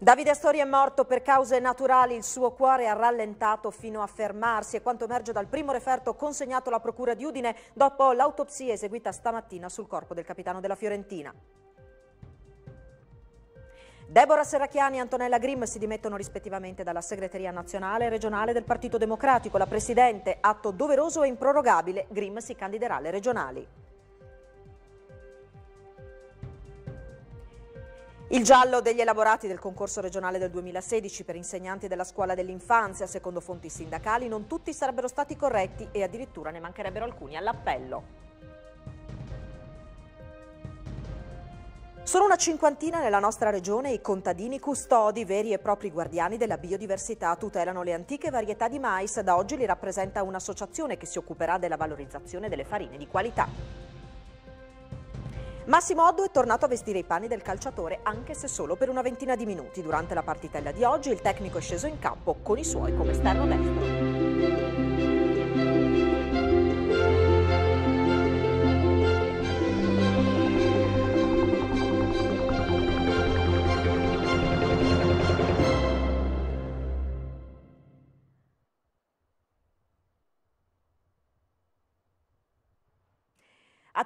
Davide Astori è morto per cause naturali, il suo cuore ha rallentato fino a fermarsi e quanto emerge dal primo referto consegnato alla Procura di Udine dopo l'autopsia eseguita stamattina sul corpo del capitano della Fiorentina. Deborah Serracchiani e Antonella Grimm si dimettono rispettivamente dalla segreteria nazionale e regionale del Partito Democratico. La Presidente, atto doveroso e improrogabile, Grimm si candiderà alle regionali. Il giallo degli elaborati del concorso regionale del 2016 per insegnanti della scuola dell'infanzia, secondo fonti sindacali, non tutti sarebbero stati corretti e addirittura ne mancherebbero alcuni all'appello. Sono una cinquantina nella nostra regione i contadini custodi, veri e propri guardiani della biodiversità, tutelano le antiche varietà di mais. Da oggi li rappresenta un'associazione che si occuperà della valorizzazione delle farine di qualità. Massimo Oddo è tornato a vestire i panni del calciatore anche se solo per una ventina di minuti. Durante la partitella di oggi il tecnico è sceso in campo con i suoi come esterno destro.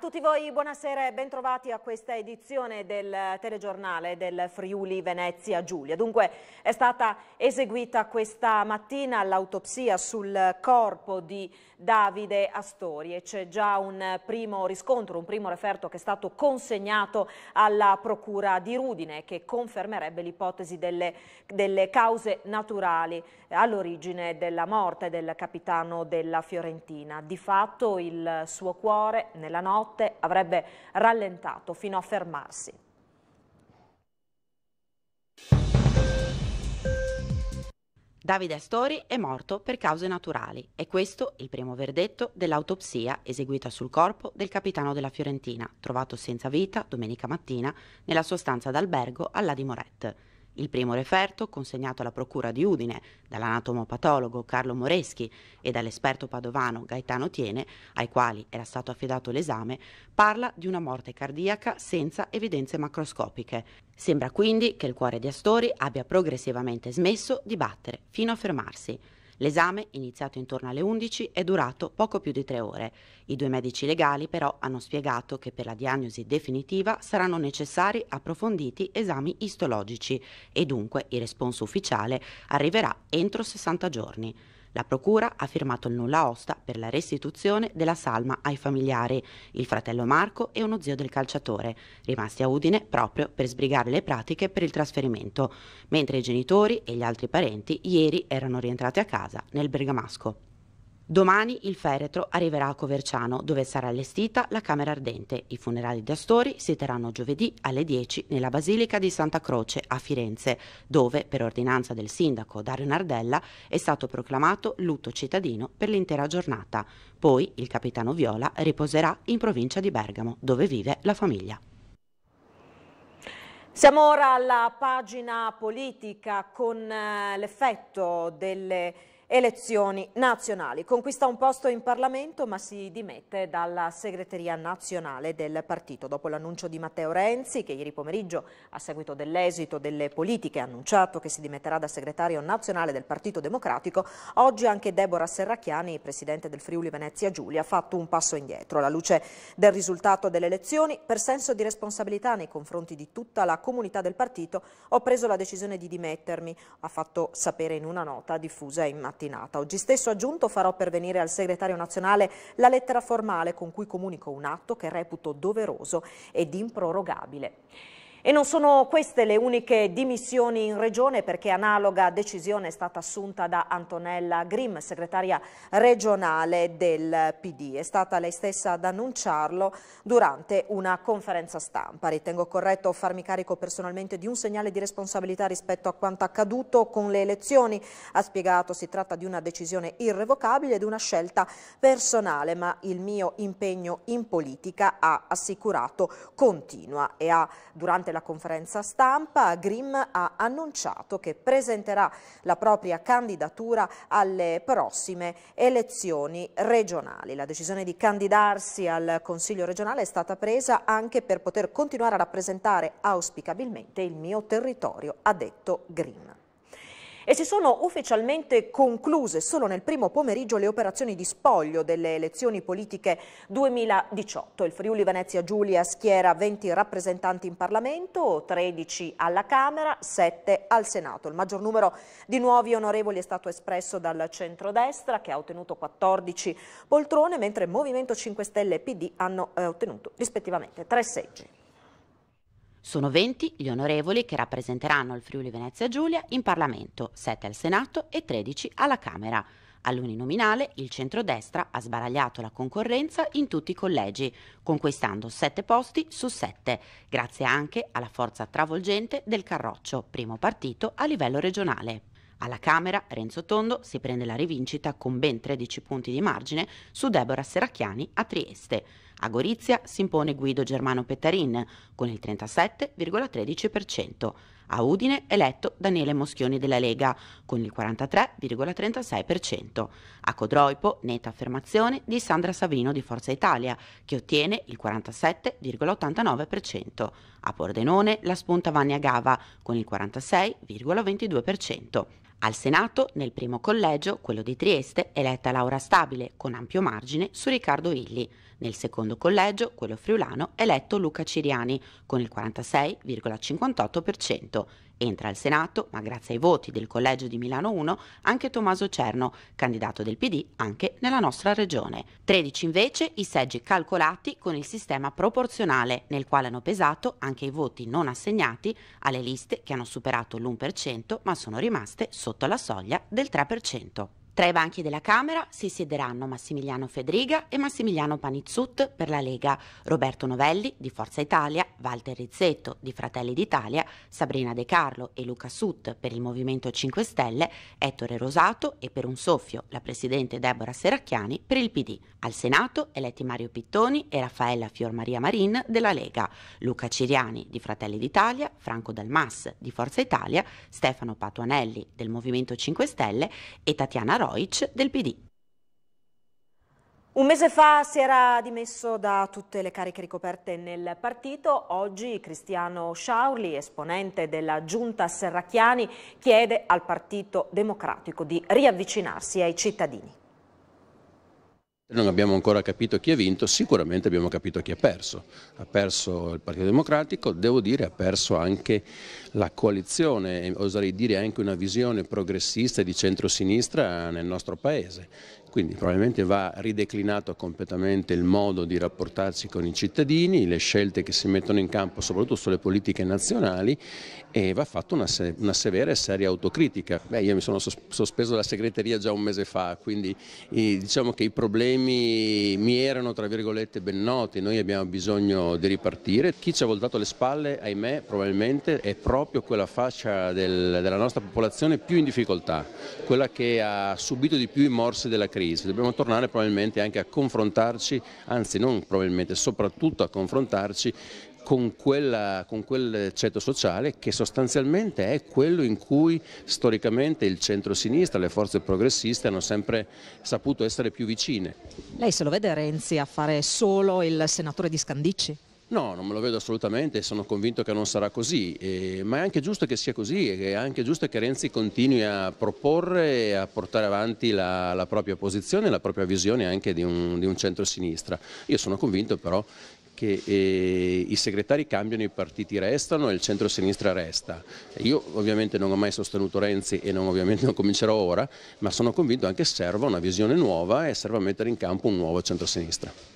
Tutti voi buonasera e bentrovati a questa edizione del telegiornale del Friuli Venezia Giulia. Dunque è stata eseguita questa mattina l'autopsia sul corpo di Davide Astori e c'è già un primo riscontro, un primo referto che è stato consegnato alla Procura di Rudine che confermerebbe l'ipotesi delle, delle cause naturali all'origine della morte del capitano della Fiorentina. Di fatto il suo cuore nella notte avrebbe rallentato fino a fermarsi. Davide Astori è morto per cause naturali e questo il primo verdetto dell'autopsia eseguita sul corpo del capitano della Fiorentina, trovato senza vita domenica mattina nella sua stanza d'albergo alla di Moret. Il primo referto, consegnato alla Procura di Udine dall'anatomopatologo Carlo Moreschi e dall'esperto padovano Gaetano Tiene, ai quali era stato affidato l'esame, parla di una morte cardiaca senza evidenze macroscopiche. Sembra quindi che il cuore di Astori abbia progressivamente smesso di battere fino a fermarsi. L'esame, iniziato intorno alle 11, è durato poco più di tre ore. I due medici legali però hanno spiegato che per la diagnosi definitiva saranno necessari approfonditi esami istologici e dunque il responso ufficiale arriverà entro 60 giorni. La Procura ha firmato il nulla osta per la restituzione della salma ai familiari, il fratello Marco e uno zio del calciatore, rimasti a Udine proprio per sbrigare le pratiche per il trasferimento, mentre i genitori e gli altri parenti ieri erano rientrati a casa nel Bergamasco. Domani il feretro arriverà a Coverciano, dove sarà allestita la Camera Ardente. I funerali di Astori si terranno giovedì alle 10 nella Basilica di Santa Croce a Firenze, dove, per ordinanza del sindaco Dario Nardella, è stato proclamato lutto cittadino per l'intera giornata. Poi il capitano Viola riposerà in provincia di Bergamo, dove vive la famiglia. Siamo ora alla pagina politica con eh, l'effetto delle elezioni nazionali. Conquista un posto in Parlamento ma si dimette dalla segreteria nazionale del partito. Dopo l'annuncio di Matteo Renzi che ieri pomeriggio a seguito dell'esito delle politiche ha annunciato che si dimetterà da segretario nazionale del Partito Democratico, oggi anche Deborah Serracchiani, presidente del Friuli Venezia Giulia, ha fatto un passo indietro. Alla luce del risultato delle elezioni, per senso di responsabilità nei confronti di tutta la comunità del partito, ho preso la decisione di dimettermi, ha fatto sapere in una nota diffusa in mattina mattinata. Oggi stesso aggiunto farò pervenire al segretario nazionale la lettera formale con cui comunico un atto che reputo doveroso ed improrogabile. E non sono queste le uniche dimissioni in regione perché analoga decisione è stata assunta da Antonella Grimm, segretaria regionale del PD. È stata lei stessa ad annunciarlo durante una conferenza stampa. Ritengo corretto farmi carico personalmente di un segnale di responsabilità rispetto a quanto accaduto con le elezioni. Ha spiegato si tratta di una decisione irrevocabile ed una scelta personale, ma il mio impegno in politica ha assicurato continua e ha durante la conferenza stampa Grimm ha annunciato che presenterà la propria candidatura alle prossime elezioni regionali. La decisione di candidarsi al Consiglio regionale è stata presa anche per poter continuare a rappresentare auspicabilmente il mio territorio, ha detto Grimm e si sono ufficialmente concluse solo nel primo pomeriggio le operazioni di spoglio delle elezioni politiche 2018. Il Friuli Venezia Giulia schiera 20 rappresentanti in Parlamento, 13 alla Camera, 7 al Senato. Il maggior numero di nuovi onorevoli è stato espresso dal centrodestra che ha ottenuto 14 poltrone, mentre Movimento 5 Stelle e PD hanno eh, ottenuto rispettivamente 3 seggi. Sono 20 gli onorevoli che rappresenteranno il Friuli Venezia Giulia in Parlamento, 7 al Senato e 13 alla Camera. All'uninominale il centrodestra ha sbaragliato la concorrenza in tutti i collegi, conquistando 7 posti su 7, grazie anche alla forza travolgente del Carroccio, primo partito a livello regionale. Alla Camera Renzo Tondo si prende la rivincita con ben 13 punti di margine su Deborah Serracchiani a Trieste. A Gorizia si impone Guido Germano Pettarin con il 37,13%. A Udine eletto Daniele Moschioni della Lega con il 43,36%. A Codroipo netta affermazione di Sandra Savino di Forza Italia che ottiene il 47,89%. A Pordenone la spunta Vannia Gava con il 46,22%. Al Senato, nel primo collegio, quello di Trieste, eletta Laura Stabile con ampio margine su Riccardo Illi. Nel secondo collegio, quello friulano, eletto Luca Ciriani con il 46,58%. Entra al Senato, ma grazie ai voti del collegio di Milano 1, anche Tommaso Cerno, candidato del PD anche nella nostra regione. 13 invece i seggi calcolati con il sistema proporzionale, nel quale hanno pesato anche i voti non assegnati alle liste che hanno superato l'1% ma sono rimaste sotto la soglia del 3%. Tra i banchi della Camera si siederanno Massimiliano Fedriga e Massimiliano Panizzut per la Lega, Roberto Novelli di Forza Italia, Walter Rizzetto di Fratelli d'Italia, Sabrina De Carlo e Luca Sut per il Movimento 5 Stelle, Ettore Rosato e per un soffio la Presidente Deborah Seracchiani per il PD. Al Senato eletti Mario Pittoni e Raffaella Fiormaria Marin della Lega, Luca Ciriani di Fratelli d'Italia, Franco Dalmas di Forza Italia, Stefano Patuanelli del Movimento 5 Stelle e Tatiana Roic del PD. Un mese fa si era dimesso da tutte le cariche ricoperte nel partito, oggi Cristiano Sciaurli, esponente della giunta Serracchiani, chiede al Partito Democratico di riavvicinarsi ai cittadini. Non abbiamo ancora capito chi ha vinto, sicuramente abbiamo capito chi ha perso. Ha perso il Partito Democratico, devo dire ha perso anche la coalizione, oserei dire anche una visione progressista di centrosinistra nel nostro Paese. Quindi probabilmente va rideclinato completamente il modo di rapportarsi con i cittadini, le scelte che si mettono in campo soprattutto sulle politiche nazionali e va fatta una, se una, severa e seria autocritica. Beh, io mi sono sos sospeso la segreteria già un mese fa, quindi i, diciamo che i problemi mi erano tra virgolette ben noti, noi abbiamo bisogno di ripartire. Chi ci ha voltato le spalle, ahimè, probabilmente è proprio quella fascia del, della nostra popolazione più in difficoltà, quella che ha subito di più i morsi della crisi crisi, dobbiamo tornare probabilmente anche a confrontarci, anzi non probabilmente, soprattutto a confrontarci con, quella, con, quel ceto sociale che sostanzialmente è quello in cui storicamente il centro-sinistra, le forze progressiste hanno sempre saputo essere più vicine. Lei se lo vede Renzi a fare solo il senatore di Scandicci? No, non me lo vedo assolutamente, sono convinto che non sarà così, eh, ma è anche giusto che sia così, è anche giusto che Renzi continui a proporre e a portare avanti la, la propria posizione, la propria visione anche di un, di un centro-sinistra. Io sono convinto però che eh, i segretari cambiano, i partiti restano e il centro-sinistra resta. Io ovviamente non ho mai sostenuto Renzi e non, ovviamente non comincerò ora, ma sono convinto anche che serva una visione nuova e serva mettere in campo un nuovo centro-sinistra.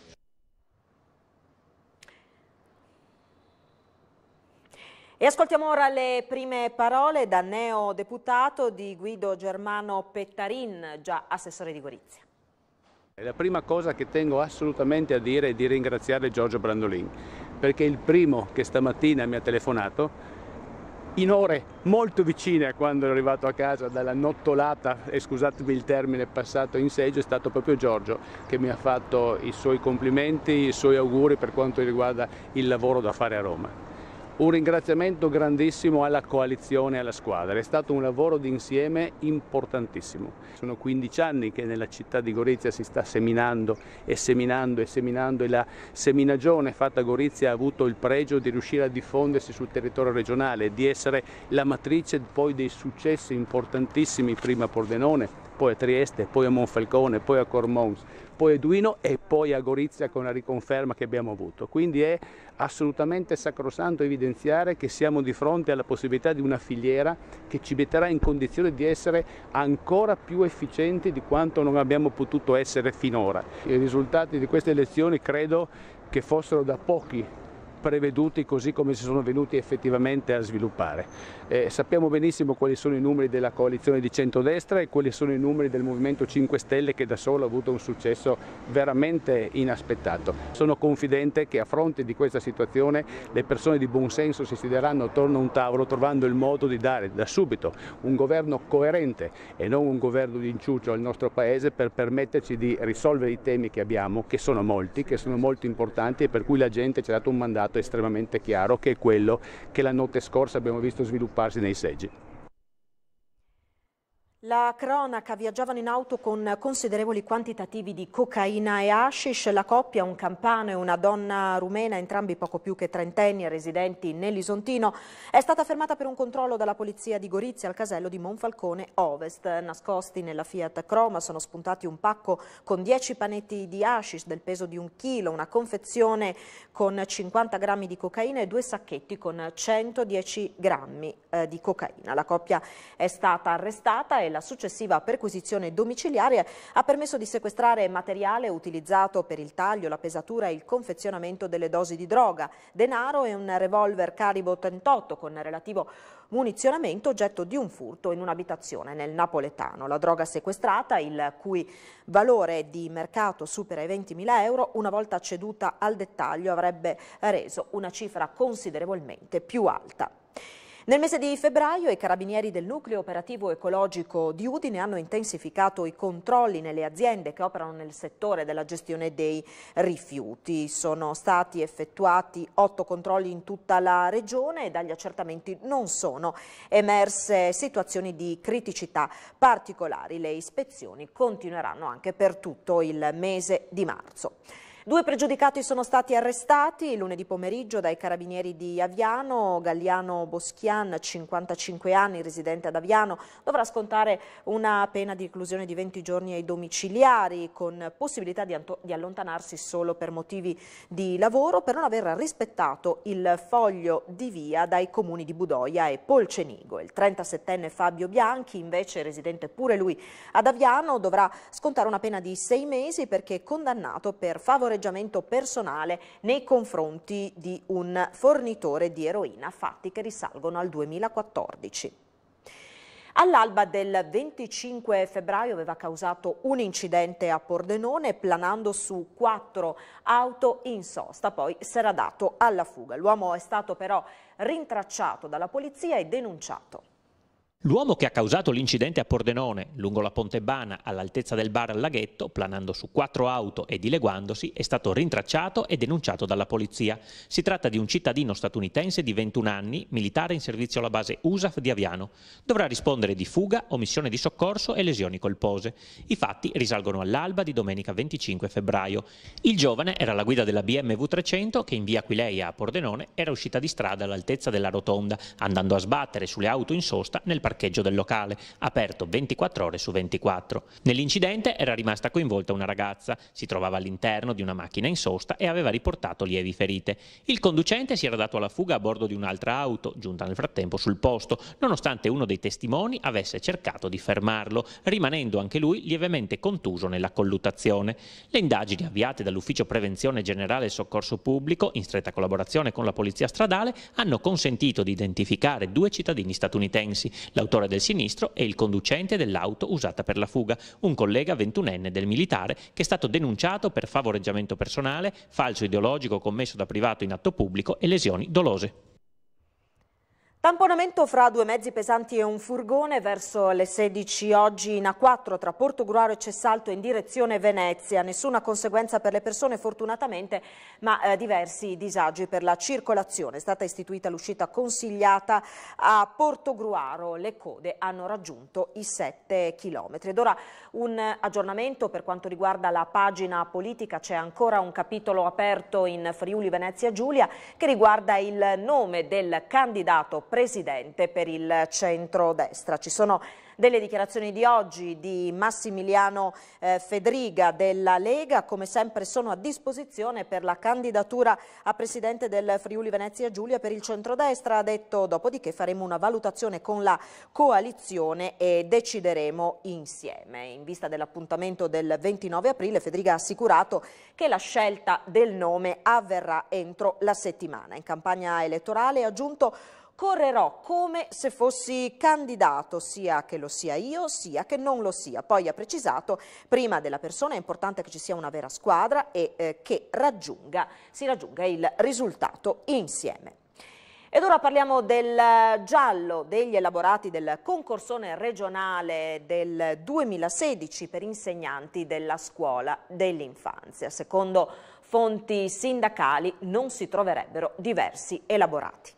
E ascoltiamo ora le prime parole da neodeputato di Guido Germano Pettarin, già assessore di Gorizia. La prima cosa che tengo assolutamente a dire è di ringraziare Giorgio Brandolin, perché è il primo che stamattina mi ha telefonato in ore molto vicine a quando ero arrivato a casa dalla nottolata, e scusatemi il termine passato in seggio, è stato proprio Giorgio che mi ha fatto i suoi complimenti, i suoi auguri per quanto riguarda il lavoro da fare a Roma. Un ringraziamento grandissimo alla coalizione e alla squadra, è stato un lavoro di insieme importantissimo. Sono 15 anni che nella città di Gorizia si sta seminando e seminando e seminando e la seminagione fatta a Gorizia ha avuto il pregio di riuscire a diffondersi sul territorio regionale, di essere la matrice poi dei successi importantissimi prima a Pordenone, poi a Trieste, poi a Monfalcone, poi a Cormons, poi a Duino e poi a Gorizia con la riconferma che abbiamo avuto. Quindi è assolutamente sacrosanto evidenziare che siamo di fronte alla possibilità di una filiera che ci metterà in condizione di essere ancora più efficienti di quanto non abbiamo potuto essere finora. I risultati di queste elezioni credo che fossero da pochi preveduti così come si sono venuti effettivamente a sviluppare. Eh, sappiamo benissimo quali sono i numeri della coalizione di centrodestra e quali sono i numeri del Movimento 5 Stelle che da solo ha avuto un successo veramente inaspettato. Sono confidente che a fronte di questa situazione le persone di buon senso si siederanno attorno a un tavolo trovando il modo di dare da subito un governo coerente e non un governo di inciuccio al nostro Paese per permetterci di risolvere i temi che abbiamo, che sono molti, che sono molto importanti e per cui la gente ci ha dato un mandato estremamente chiaro che è quello che la notte scorsa abbiamo visto svilupparsi nei seggi. La cronaca viaggiavano in auto con considerevoli quantitativi di cocaina e hashish. La coppia, un campano e una donna rumena, entrambi poco più che trentenni, residenti nell'Isontino, è stata fermata per un controllo dalla polizia di Gorizia al casello di Monfalcone Ovest. Nascosti nella Fiat Croma sono spuntati un pacco con 10 panetti di hashish del peso di un chilo, una confezione con 50 grammi di cocaina e due sacchetti con 110 grammi eh, di cocaina. La coppia è stata arrestata e la successiva perquisizione domiciliare ha permesso di sequestrare materiale utilizzato per il taglio, la pesatura e il confezionamento delle dosi di droga, denaro e un revolver Caribo 38 con relativo munizionamento oggetto di un furto in un'abitazione nel napoletano. La droga sequestrata, il cui valore di mercato supera i 20.000 euro, una volta ceduta al dettaglio avrebbe reso una cifra considerevolmente più alta. Nel mese di febbraio i carabinieri del nucleo operativo ecologico di Udine hanno intensificato i controlli nelle aziende che operano nel settore della gestione dei rifiuti. Sono stati effettuati otto controlli in tutta la regione e dagli accertamenti non sono emerse situazioni di criticità particolari. Le ispezioni continueranno anche per tutto il mese di marzo. Due pregiudicati sono stati arrestati lunedì pomeriggio dai carabinieri di Aviano. Galliano Boschian, 55 anni, residente ad Aviano, dovrà scontare una pena di reclusione di 20 giorni ai domiciliari con possibilità di, di allontanarsi solo per motivi di lavoro per non aver rispettato il foglio di via dai comuni di Budoia e Polcenigo. Il 37enne Fabio Bianchi, invece residente pure lui ad Aviano, dovrà scontare una pena di sei mesi perché condannato per favoreggiamento favoreggiamento personale nei confronti di un fornitore di eroina, fatti che risalgono al 2014. All'alba del 25 febbraio aveva causato un incidente a Pordenone planando su quattro auto in sosta, poi si era dato alla fuga. L'uomo è stato però rintracciato dalla polizia e denunciato. L'uomo che ha causato l'incidente a Pordenone, lungo la Pontebana, all'altezza del bar al laghetto, planando su quattro auto e dileguandosi, è stato rintracciato e denunciato dalla polizia. Si tratta di un cittadino statunitense di 21 anni, militare in servizio alla base USAF di Aviano. Dovrà rispondere di fuga, omissione di soccorso e lesioni colpose. I fatti risalgono all'alba di domenica 25 febbraio. Il giovane era alla guida della BMW 300 che in via Aquileia a Pordenone era uscita di strada all'altezza della rotonda, andando a sbattere sulle auto in sosta nel parcheggio parcheggio del locale, aperto 24 ore su 24. Nell'incidente era rimasta coinvolta una ragazza, si trovava all'interno di una macchina in sosta e aveva riportato lievi ferite. Il conducente si era dato alla fuga a bordo di un'altra auto, giunta nel frattempo sul posto, nonostante uno dei testimoni avesse cercato di fermarlo, rimanendo anche lui lievemente contuso nella colluttazione. Le indagini avviate dall'Ufficio Prevenzione Generale e Soccorso Pubblico, in stretta collaborazione con la Polizia Stradale, hanno consentito di identificare due cittadini statunitensi, l'autore del sinistro e il conducente dell'auto usata per la fuga, un collega ventunenne del militare che è stato denunciato per favoreggiamento personale, falso ideologico commesso da privato in atto pubblico e lesioni dolose. Tamponamento fra due mezzi pesanti e un furgone verso le 16 oggi in A4 tra Porto Gruaro e Cessalto in direzione Venezia. Nessuna conseguenza per le persone fortunatamente, ma eh, diversi disagi per la circolazione. È stata istituita l'uscita consigliata a Porto Gruaro. Le code hanno raggiunto i 7 km. Ed ora un aggiornamento per quanto riguarda la pagina politica. C'è ancora un capitolo aperto in Friuli Venezia Giulia che riguarda il nome del candidato presidente per il centro-destra. Ci sono delle dichiarazioni di oggi di Massimiliano eh, Fedriga della Lega, come sempre sono a disposizione per la candidatura a presidente del Friuli Venezia Giulia per il centrodestra, ha detto dopodiché faremo una valutazione con la coalizione e decideremo insieme. In vista dell'appuntamento del 29 aprile Fedriga ha assicurato che la scelta del nome avverrà entro la settimana. In campagna elettorale ha aggiunto correrò come se fossi candidato, sia che lo sia io, sia che non lo sia. Poi ha precisato, prima della persona è importante che ci sia una vera squadra e eh, che raggiunga, si raggiunga il risultato insieme. Ed ora parliamo del giallo degli elaborati del concorsone regionale del 2016 per insegnanti della scuola dell'infanzia. Secondo fonti sindacali non si troverebbero diversi elaborati.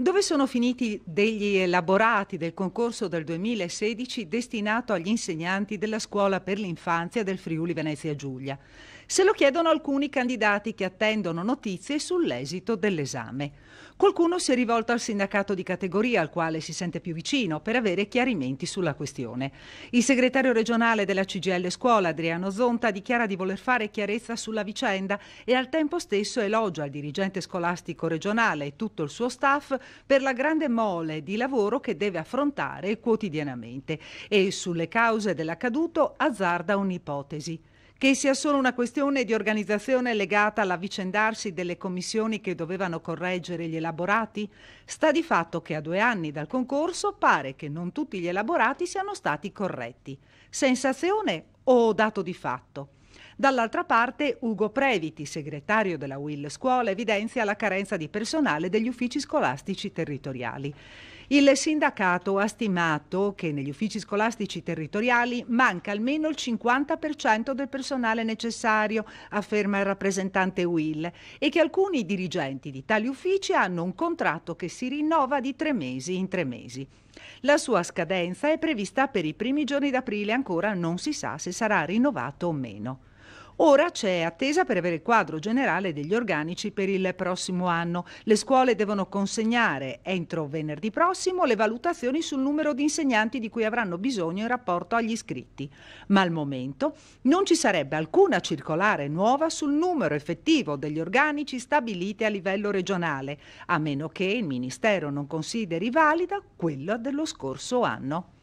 Dove sono finiti degli elaborati del concorso del 2016 destinato agli insegnanti della scuola per l'infanzia del Friuli Venezia Giulia? Se lo chiedono alcuni candidati che attendono notizie sull'esito dell'esame. Qualcuno si è rivolto al sindacato di categoria al quale si sente più vicino per avere chiarimenti sulla questione. Il segretario regionale della CGL Scuola, Adriano Zonta, dichiara di voler fare chiarezza sulla vicenda e al tempo stesso elogia il dirigente scolastico regionale e tutto il suo staff per la grande mole di lavoro che deve affrontare quotidianamente e sulle cause dell'accaduto azzarda un'ipotesi che sia solo una questione di organizzazione legata all'avvicendarsi delle commissioni che dovevano correggere gli elaborati? Sta di fatto che a due anni dal concorso pare che non tutti gli elaborati siano stati corretti. Sensazione o dato di fatto? Dall'altra parte Ugo Previti, segretario della Will Scuola, evidenzia la carenza di personale degli uffici scolastici territoriali. Il sindacato ha stimato che negli uffici scolastici territoriali manca almeno il 50% del personale necessario, afferma il rappresentante Will, e che alcuni dirigenti di tali uffici hanno un contratto che si rinnova di tre mesi in tre mesi. La sua scadenza è prevista per i primi giorni d'aprile, ancora non si sa se sarà rinnovato o meno. Ora c'è attesa per avere il quadro generale degli organici per il prossimo anno. Le scuole devono consegnare entro venerdì prossimo le valutazioni sul numero di insegnanti di cui avranno bisogno in rapporto agli iscritti. Ma al momento non ci sarebbe alcuna circolare nuova sul numero effettivo degli organici stabiliti a livello regionale, a meno che il Ministero non consideri valida quella dello scorso anno.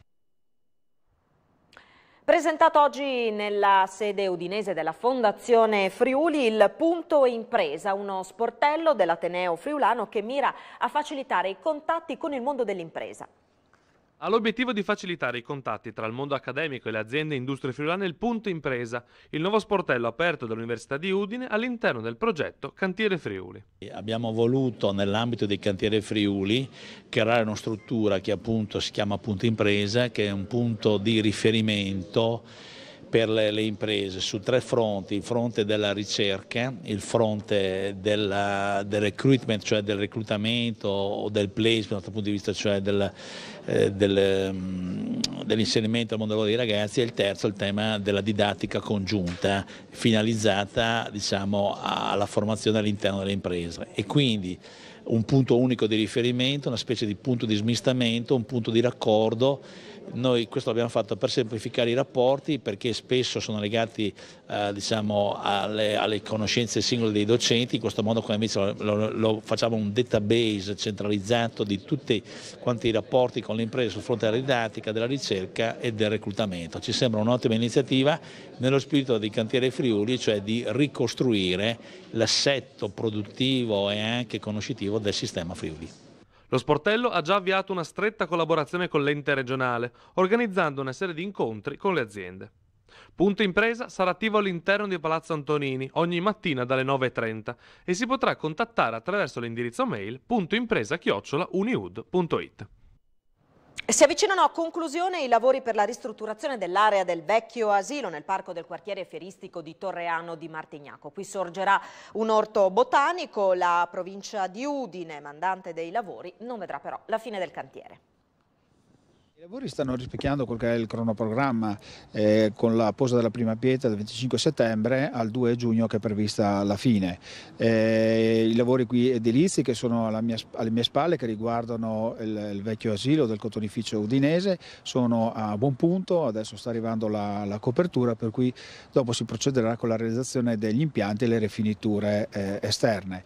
Presentato oggi nella sede udinese della Fondazione Friuli il Punto Impresa, uno sportello dell'Ateneo Friulano che mira a facilitare i contatti con il mondo dell'impresa. Ha l'obiettivo di facilitare i contatti tra il mondo accademico e le aziende e industrie friulane il Punto Impresa, il nuovo sportello aperto dall'Università di Udine all'interno del progetto Cantiere Friuli. Abbiamo voluto nell'ambito di Cantiere Friuli creare una struttura che appunto si chiama Punto Impresa, che è un punto di riferimento per le, le, imprese su tre fronti, il fronte della ricerca, il fronte della, del recruitment, cioè del reclutamento o del placement dal punto di vista cioè del, eh, del, um, dell'inserimento al mondo del lavoro dei ragazzi e il terzo il tema della didattica congiunta finalizzata diciamo, alla formazione all'interno delle imprese. E quindi un punto unico di riferimento, una specie di punto di smistamento, un punto di raccordo noi questo l'abbiamo fatto per semplificare i rapporti perché spesso sono legati eh, diciamo, alle, alle, conoscenze singole dei docenti, in questo modo come lo, lo, lo facciamo un database centralizzato di tutti quanti i rapporti con le imprese sul fronte della didattica, della ricerca e del reclutamento. Ci sembra un'ottima iniziativa nello spirito di Cantiere Friuli, cioè di ricostruire l'assetto produttivo e anche conoscitivo del sistema Friuli. Lo sportello ha già avviato una stretta collaborazione con l'ente regionale, organizzando una serie di incontri con le aziende. Punto Impresa sarà attivo all'interno di Palazzo Antonini ogni mattina dalle 9.30 e si potrà contattare attraverso l'indirizzo mail puntoimpresa-uniud.it. Si avvicinano a conclusione i lavori per la ristrutturazione dell'area del vecchio asilo nel parco del quartiere fieristico di Torreano di Martignaco. Qui sorgerà un orto botanico, la provincia di Udine, mandante dei lavori, non vedrà però la fine del cantiere. I lavori stanno rispecchiando quel che è il cronoprogramma eh, con la posa della prima pietra dal 25 settembre al 2 giugno che è prevista la fine. Eh, I lavori qui edilizi che sono mia, alle mie spalle che riguardano il, il, vecchio asilo del cotonificio udinese sono a buon punto, adesso sta arrivando la, la copertura per cui dopo si procederà con la realizzazione degli impianti e le rifiniture eh, esterne.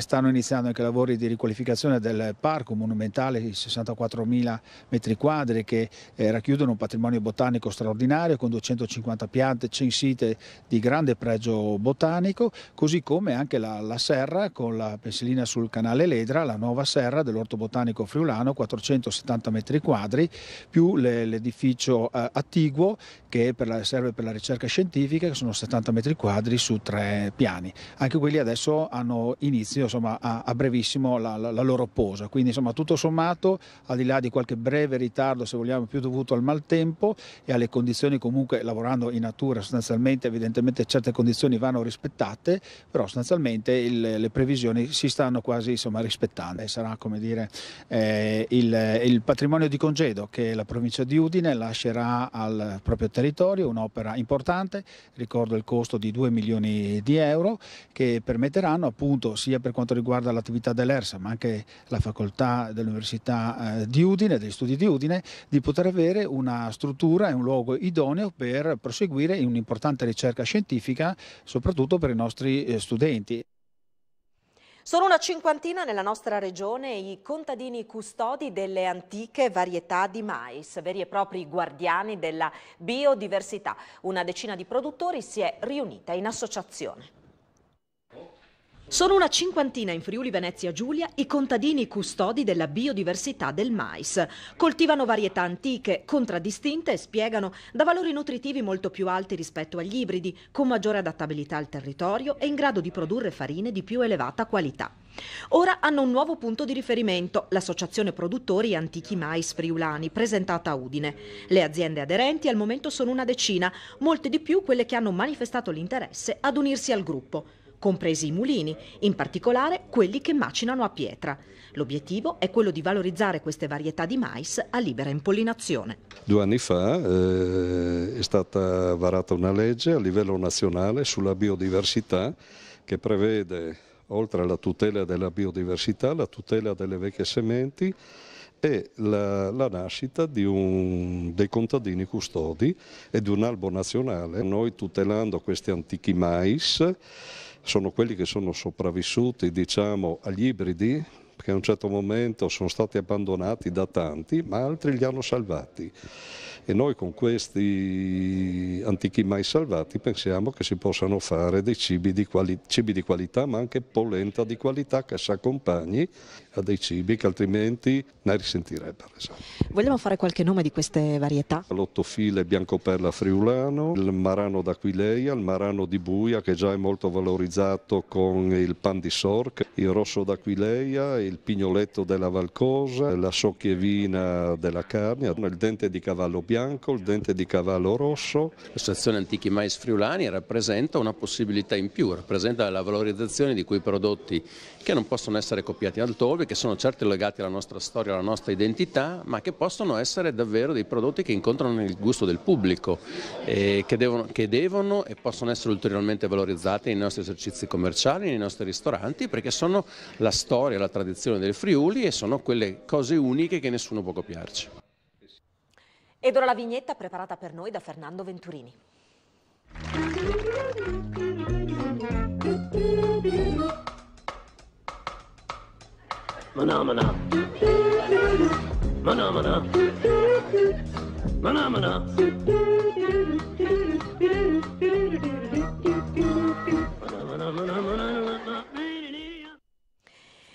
stanno iniziando anche lavori di riqualificazione del parco monumentale di 64.000 metri quadri quadri che eh, racchiudono un patrimonio botanico straordinario con 250 piante censite di grande pregio botanico, così come anche la, la serra con la pensilina sul canale Ledra, la nuova serra dell'orto botanico friulano, 470 metri quadri, più l'edificio eh, attiguo che per la, serve per la ricerca scientifica, che sono 70 metri quadri su tre piani. Anche quelli adesso hanno inizio insomma, a, a, brevissimo la, la, la loro posa, quindi insomma, tutto sommato, al di là di qualche breve ritardo, ritardo se vogliamo più dovuto al maltempo e alle condizioni comunque lavorando in natura sostanzialmente evidentemente certe condizioni vanno rispettate però sostanzialmente il, le previsioni si stanno quasi insomma, rispettando. E sarà come dire eh, il, il, patrimonio di congedo che la provincia di Udine lascerà al proprio territorio un'opera importante ricordo il costo di 2 milioni di euro che permetteranno appunto sia per quanto riguarda l'attività dell'ERSA ma anche la facoltà dell'Università eh, di Udine, degli studi di Udine Udine di poter avere una struttura e un luogo idoneo per proseguire in un'importante ricerca scientifica, soprattutto per i nostri eh, studenti. Sono una cinquantina nella nostra regione i contadini custodi delle antiche varietà di mais, veri e propri guardiani della biodiversità. Una decina di produttori si è riunita in associazione. Sono una cinquantina in Friuli Venezia Giulia i contadini custodi della biodiversità del mais. Coltivano varietà antiche, contraddistinte e spiegano da valori nutritivi molto più alti rispetto agli ibridi, con maggiore adattabilità al territorio e in grado di produrre farine di più elevata qualità. Ora hanno un nuovo punto di riferimento, l'Associazione Produttori Antichi Mais Friulani, presentata a Udine. Le aziende aderenti al momento sono una decina, molte di più quelle che hanno manifestato l'interesse ad unirsi al gruppo compresi i mulini, in particolare quelli che macinano a pietra. L'obiettivo è quello di valorizzare queste varietà di mais a libera impollinazione. Due anni fa eh, è stata varata una legge a livello nazionale sulla biodiversità che prevede, oltre alla tutela della biodiversità, la tutela delle vecchie sementi e la, la nascita un, dei contadini custodi e di un albo nazionale. Noi tutelando questi antichi mais sono quelli che sono sopravvissuti diciamo, agli ibridi, che a un certo momento sono stati abbandonati da tanti, ma altri li hanno salvati. E noi con questi antichi mai salvati pensiamo che si possano fare dei cibi di, cibi di qualità, ma anche polenta di qualità che si accompagni a dei cibi che altrimenti ne risentirebbero. Esatto. Vogliamo fare qualche nome di queste varietà? L'ottofile biancoperla friulano, il marano d'Aquileia, il marano di Buia che già è molto valorizzato con il pan di Sorc, il rosso d'Aquileia, il pignoletto della Valcosa, la socchievina della Carnia, il dente di cavallo bianco, il dente di cavallo rosso. L'associazione Antichi Mais Friulani rappresenta una possibilità in più, rappresenta la valorizzazione di quei prodotti che non possono essere copiati altrove, che sono certo legati alla nostra storia, alla nostra identità, ma che possono essere davvero dei prodotti che incontrano il gusto del pubblico, eh, che, devono, che devono e possono essere ulteriormente valorizzati nei nostri esercizi commerciali, nei nostri ristoranti, perché sono la storia, la tradizione del Friuli e sono quelle cose uniche che nessuno può copiarci. Ed ora la vignetta preparata per noi da Fernando Venturini. Mana mana. Mana mana. Mana mana.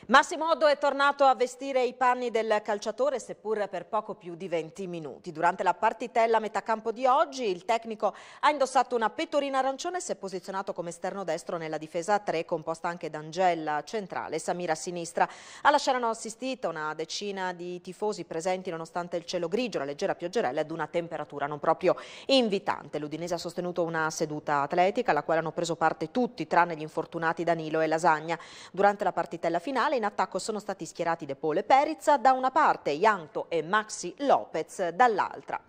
Massimo Oddo è tornato a vestire i panni del calciatore, seppur per poco più di 20 minuti. Durante la partitella a metà campo di oggi, il tecnico ha indossato una pettorina arancione e si è posizionato come esterno destro nella difesa a tre, composta anche da Angella centrale e Samira a sinistra. Alla scena hanno assistito una decina di tifosi presenti nonostante il cielo grigio, la leggera pioggerella ed una temperatura non proprio invitante. L'Udinese ha sostenuto una seduta atletica alla quale hanno preso parte tutti, tranne gli infortunati Danilo e Lasagna. Durante la partitella finale in attacco sono stati schierati De Paul e Perizza da una parte, Ianto e Maxi Lopez dall'altra.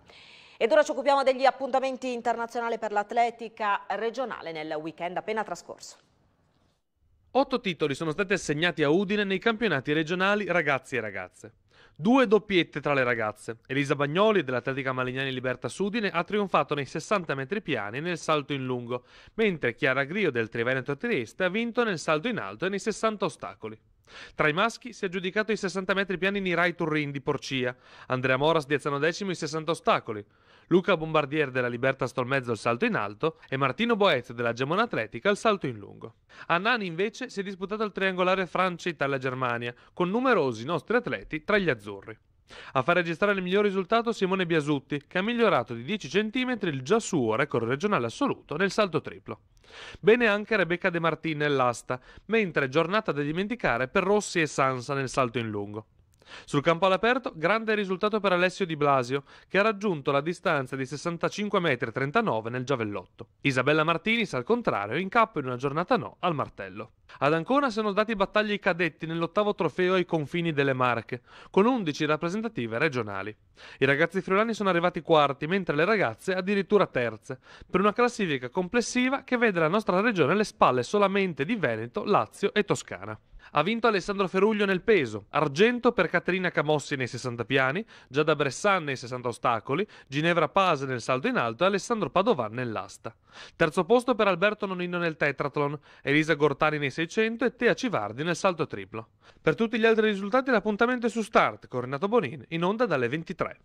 Ed ora ci occupiamo degli appuntamenti internazionali per l'atletica regionale nel weekend appena trascorso. Otto titoli sono stati assegnati a Udine nei campionati regionali ragazzi e ragazze. Due doppiette tra le ragazze. Elisa Bagnoli dell'Atletica Malignani Liberta Sudine ha trionfato nei 60 metri piani e nel salto in lungo, mentre Chiara Grio del Triveneto Trieste ha vinto nel salto in alto e nei 60 ostacoli. Tra i maschi si è aggiudicato i 60 metri piani Nirai Turrin di Porcia, Andrea Moras di Azzano Decimo i 60 ostacoli, Luca Bombardier della Libertas Tolmezzo al salto in alto e Martino Boez della Gemona Atletica al salto in lungo. A Nani invece si è disputato il triangolare Francia-Italia-Germania, con numerosi nostri atleti tra gli azzurri. A far registrare il miglior risultato Simone Biasutti, che ha migliorato di 10 cm il già suo record regionale assoluto nel salto triplo. Bene anche Rebecca De Martin nell'asta, mentre giornata da dimenticare per Rossi e Sansa nel salto in lungo. Sul campo all'aperto, grande risultato per Alessio Di Blasio, che ha raggiunto la distanza di 65,39 m nel giavellotto. Isabella Martinis, al contrario, incappa in una giornata no al martello. Ad Ancona sono dati battaglie i cadetti nell'ottavo trofeo ai confini delle Marche, con 11 rappresentative regionali. I ragazzi friulani sono arrivati quarti, mentre le ragazze addirittura terze, per una classifica complessiva che vede la nostra regione alle spalle solamente di Veneto, Lazio e Toscana. Ha vinto Alessandro Feruglio nel peso, argento per Caterina Camossi nei 60 piani, Giada Bressan nei 60 ostacoli, Ginevra Pase nel salto in alto e Alessandro Padovan nell'asta. Terzo posto per Alberto Nonino nel tetrathlon, Elisa Gortani nei 600 e Tea Civardi nel salto triplo. Per tutti gli altri risultati l'appuntamento è su Start con Renato Bonin in onda dalle 23.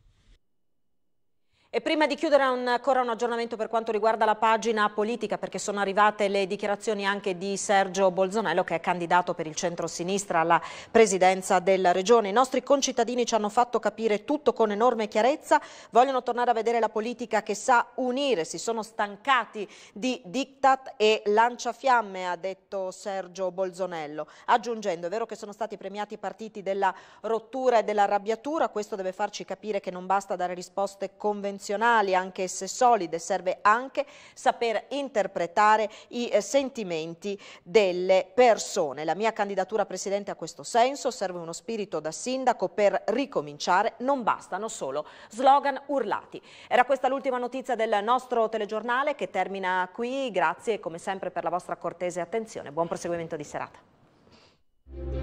E prima di chiudere ancora un aggiornamento per quanto riguarda la pagina politica, perché sono arrivate le dichiarazioni anche di Sergio Bolzonello, che è candidato per il centro-sinistra alla presidenza della Regione. I nostri concittadini ci hanno fatto capire tutto con enorme chiarezza, vogliono tornare a vedere la politica che sa unire, si sono stancati di diktat e lanciafiamme, ha detto Sergio Bolzonello, aggiungendo, è vero che sono stati premiati i partiti della rottura e dell'arrabbiatura, questo deve farci capire che non basta dare risposte convenzionali convenzionali, anche se solide, serve anche saper interpretare i eh, sentimenti delle persone. La mia candidatura a Presidente ha questo senso, serve uno spirito da sindaco per ricominciare, non bastano solo slogan urlati. Era questa l'ultima notizia del nostro telegiornale che termina qui, grazie come sempre per la vostra cortese attenzione, buon proseguimento di serata.